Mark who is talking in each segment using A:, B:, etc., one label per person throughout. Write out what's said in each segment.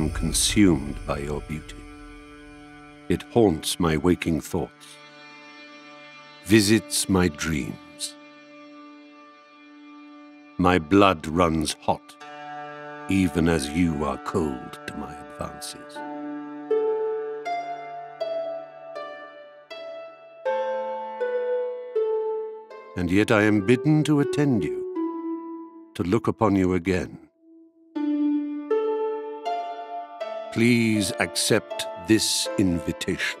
A: am consumed by your beauty. It haunts my waking thoughts, visits my dreams. My blood runs hot, even as you are cold to my advances. And yet I am bidden to attend you, to look upon you again. Please accept this invitation.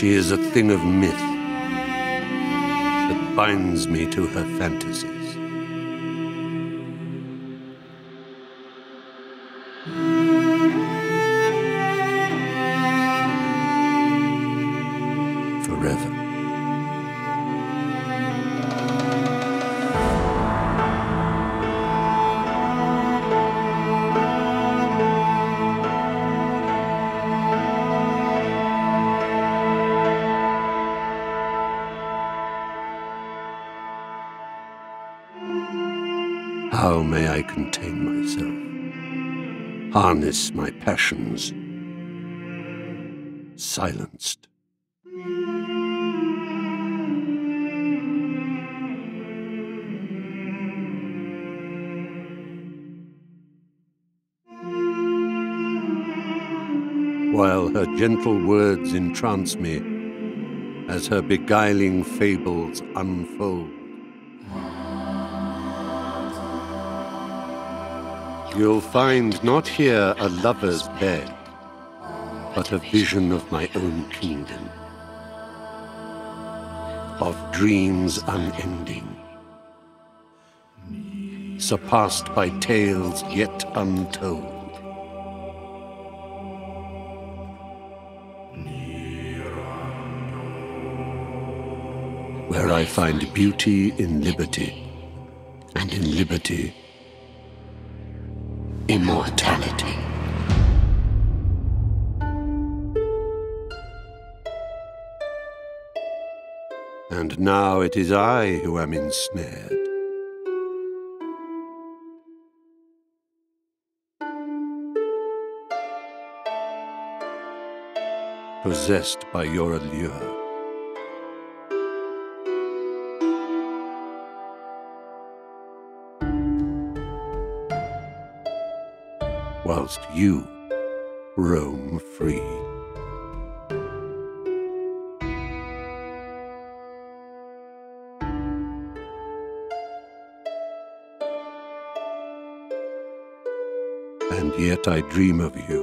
A: She is a thing of myth that binds me to her fantasies. Forever. How may I contain myself? Harness my passions. Silenced. While her gentle words entrance me, as her beguiling fables unfold. You'll find not here a lover's bed, but a vision of my own kingdom, of dreams unending, surpassed by tales yet untold. Where I find beauty in liberty, and in liberty immortality. And now it is I who am ensnared. Possessed by your allure. whilst you roam free. And yet I dream of you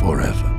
A: forever.